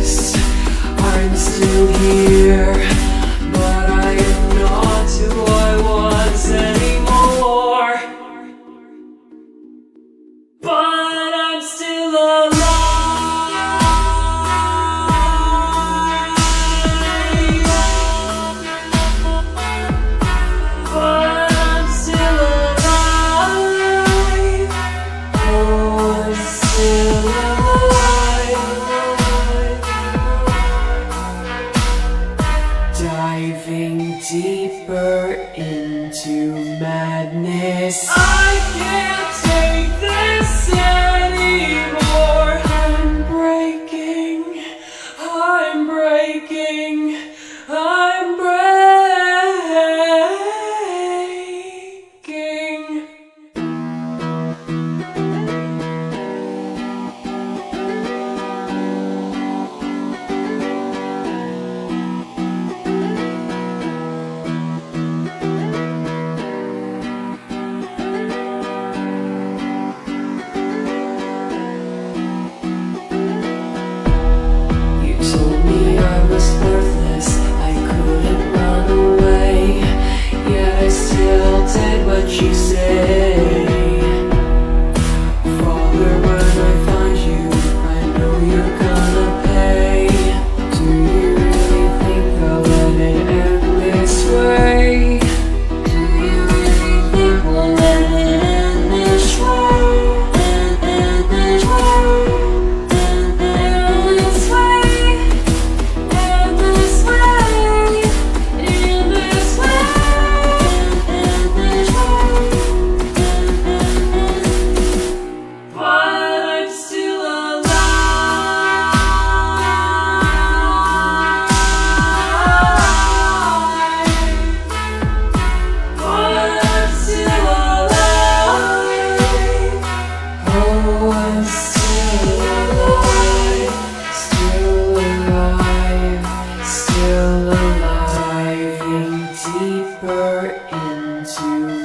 I'm still here. Into madness. This deeper into